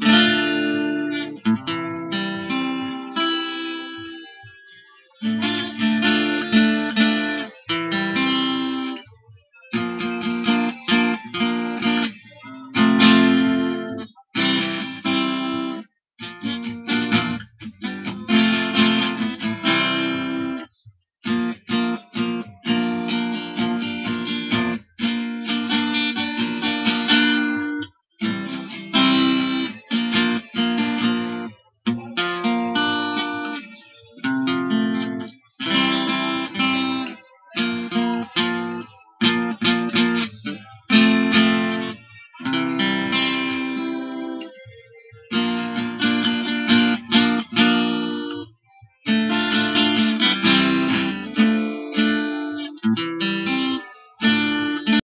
Mm-hmm.